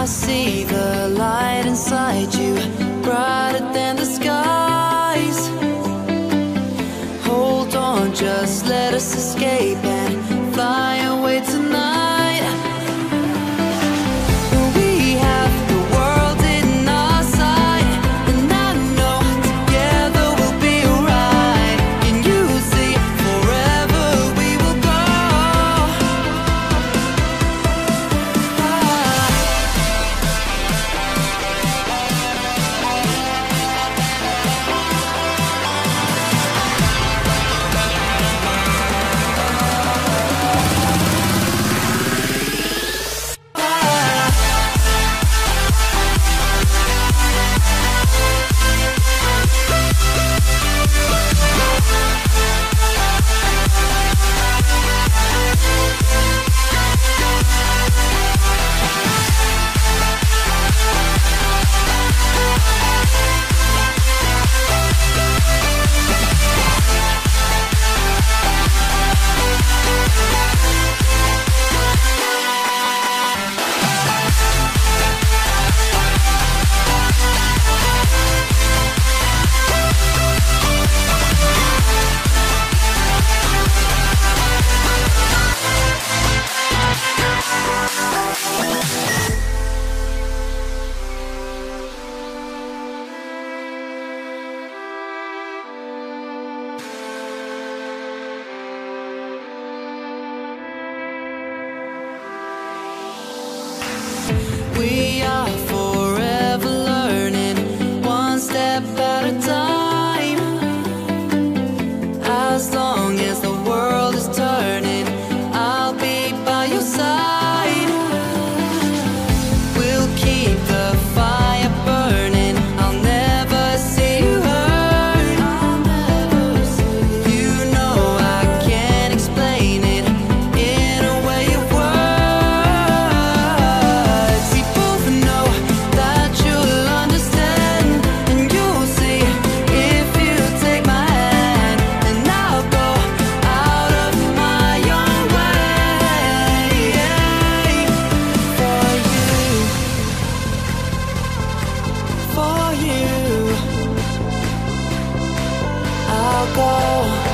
I see the light inside you, brighter than the sky. ball